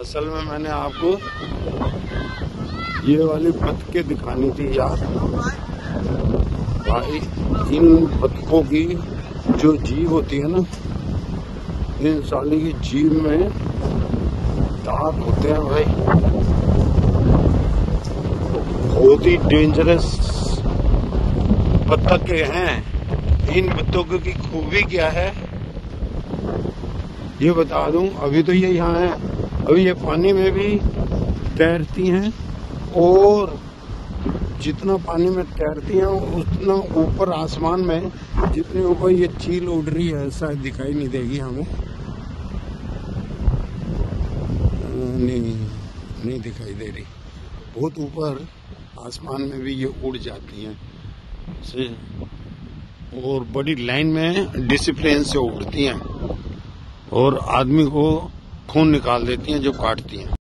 असल में मैंने आपको ये वाली बतखें दिखानी थी यार। भाई, इन बतखों की जो जीव होती है ना, इन साली की जीव में दांत होते हैं भाई। बहुत ही डेंजरस बत्तख हैं। इन बत्तखों की खूबी क्या है? ये बता दूँ, अभी तो ये यहाँ है। अभी ये पानी में भी तैरती हैं और जितना पानी में तैरती हैं, उतना ऊपर आसमान में जितने ऊपर ये चील उड़ रही है शायद दिखाई नहीं देगी हमें। नहीं नहीं दिखाई दे रही। बहुत ऊपर आसमान में भी ये उड़ जाती हैं। और बड़ी लाइन में डिसिप्लिन से उड़ती हैं। और आदमी को खून निकाल देती हैं जो काटती हैं।